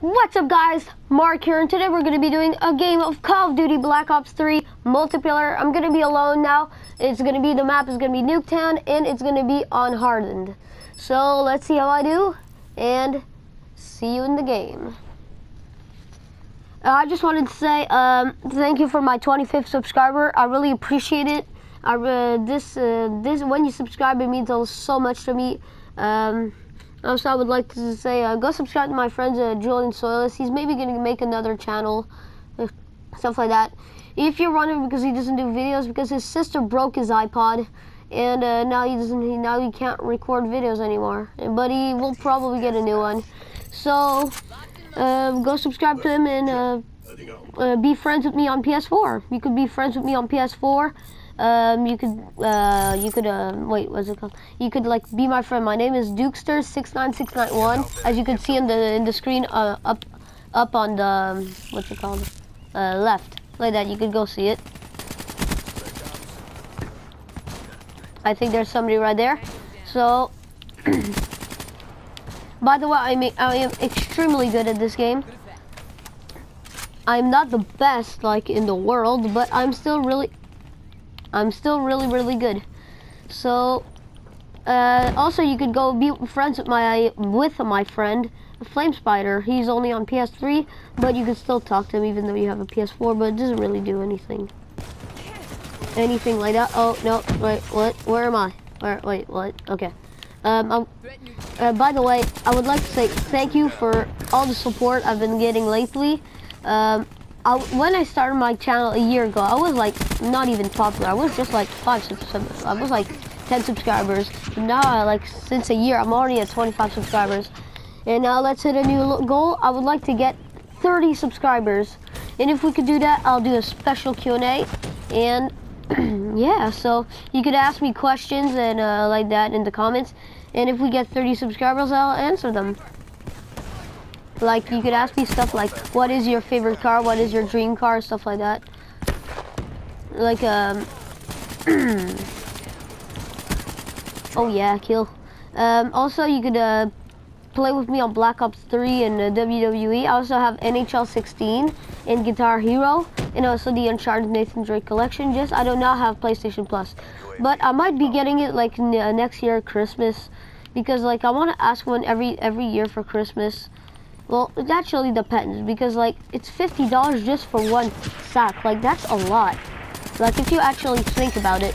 What's up guys, Mark here and today we're going to be doing a game of Call of Duty Black Ops 3 multiplayer. I'm going to be alone now. It's going to be, the map is going to be Nuketown and it's going to be unhardened. So let's see how I do and see you in the game. Uh, I just wanted to say um, thank you for my 25th subscriber. I really appreciate it. I, uh, this, uh, this, when you subscribe, it means so much to me. Um, also, I would like to say, uh, go subscribe to my friend uh, Julian Soilis. He's maybe going to make another channel, stuff like that. If you're wondering because he doesn't do videos, because his sister broke his iPod, and uh, now he doesn't, he, now he can't record videos anymore. But he will probably get a new one. So, uh, go subscribe to him and uh, uh, be friends with me on PS4. You could be friends with me on PS4. Um, you could, uh, you could, uh, wait, what's it called? You could, like, be my friend. My name is Dukester69691. As you can see in the, in the screen, uh, up, up on the, um, what's it called? Uh, left. Like that, you could go see it. I think there's somebody right there. So, by the way, I, mean, I am extremely good at this game. I'm not the best, like, in the world, but I'm still really, I'm still really, really good. So, uh, also you could go be friends with my with my friend Flame Spider. He's only on PS3, but you can still talk to him even though you have a PS4. But it doesn't really do anything, anything like that. Oh no! Wait, what? Where am I? Where? Wait, what? Okay. Um, uh, by the way, I would like to say thank you for all the support I've been getting lately. Um, I, when I started my channel a year ago, I was like not even popular. I was just like five, subscribers. I was like 10 subscribers. Now, like since a year, I'm already at 25 subscribers. And now let's hit a new goal. I would like to get 30 subscribers. And if we could do that, I'll do a special Q&A. And yeah, so you could ask me questions and uh, like that in the comments. And if we get 30 subscribers, I'll answer them. Like, you could ask me stuff like, what is your favorite car? What is your dream car? Stuff like that. Like, um... oh, yeah, kill. Um, also, you could, uh, play with me on Black Ops 3 and uh, WWE. I also have NHL 16 and Guitar Hero, and also the Uncharted Nathan Drake collection. Just, I do not have PlayStation Plus. But I might be getting it, like, uh, next year, Christmas. Because, like, I want to ask one every, every year for Christmas. Well, it actually depends because like it's fifty dollars just for one sack. Like that's a lot. Like if you actually think about it.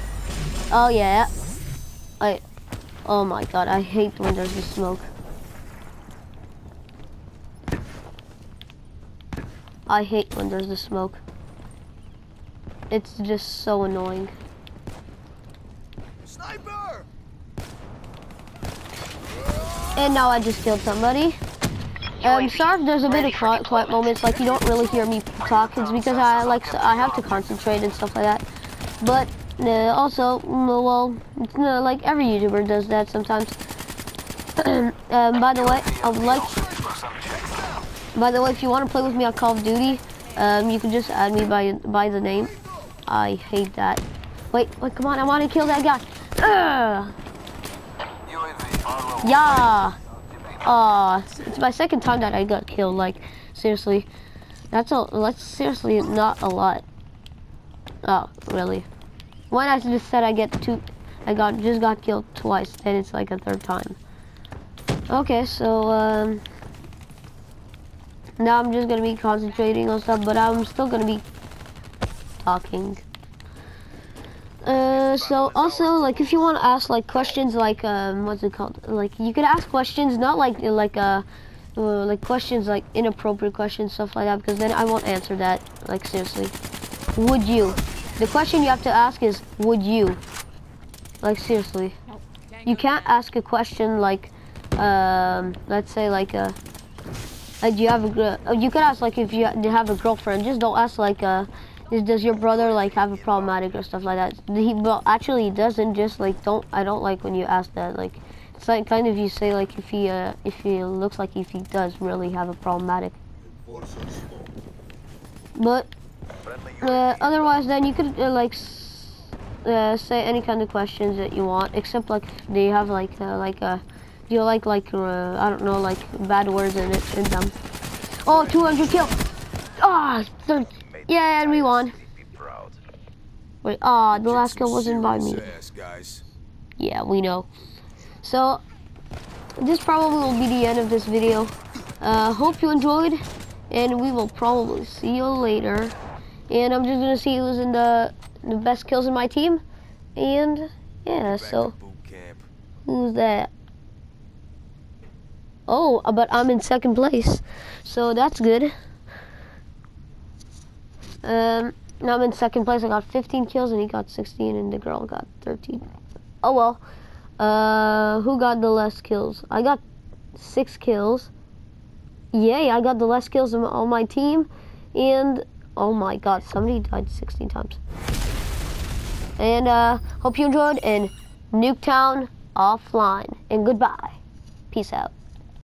Oh yeah. I. Oh my god, I hate when there's the smoke. I hate when there's the smoke. It's just so annoying. Sniper! And now I just killed somebody. Um, sorry if there's a bit of quiet, quiet moments, like you don't really hear me talk. It's because I like I have to concentrate and stuff like that. But uh, also, mm, well, uh, like every YouTuber does that sometimes. um, by the way, I would like. By the way, if you want to play with me on Call of Duty, um, you can just add me by by the name. I hate that. Wait, wait, come on! I want to kill that guy. Ugh. Yeah. Uh, it's my second time that I got killed. Like, seriously, that's a that's seriously not a lot. Oh, really? When I just said I get two, I got just got killed twice. Then it's like a third time. Okay, so um, now I'm just gonna be concentrating on stuff, but I'm still gonna be talking. Uh, so also like if you want to ask like questions like um what's it called? Like you could ask questions not like like uh, uh like questions like inappropriate questions stuff like that because then I won't answer that like seriously. Would you? The question you have to ask is would you? Like seriously. You can't ask a question like um let's say like uh like you have a uh, you could ask like if you have a girlfriend just don't ask like uh is does your brother like have a problematic or stuff like that? He well actually he doesn't. Just like don't I don't like when you ask that. Like it's like kind of you say like if he uh, if he looks like if he does really have a problematic. But uh, otherwise, then you could uh, like uh, say any kind of questions that you want, except like do you have like uh, like uh, do you like like uh, I don't know like bad words in it in them. Oh, 200 kill. Ah, oh, yeah, and we won. Wait, ah, oh, the last kill wasn't by me. Yeah, we know. So, this probably will be the end of this video. Uh, hope you enjoyed, and we will probably see you later. And I'm just gonna see who's in the the best kills in my team, and yeah, so who's that? Oh, but I'm in second place, so that's good. Um, now I'm in second place. I got 15 kills, and he got 16, and the girl got 13. Oh well. Uh, who got the less kills? I got six kills. Yay, I got the less kills on my team. And, oh my god, somebody died 16 times. And, uh, hope you enjoyed, and Nuketown offline. And goodbye. Peace out.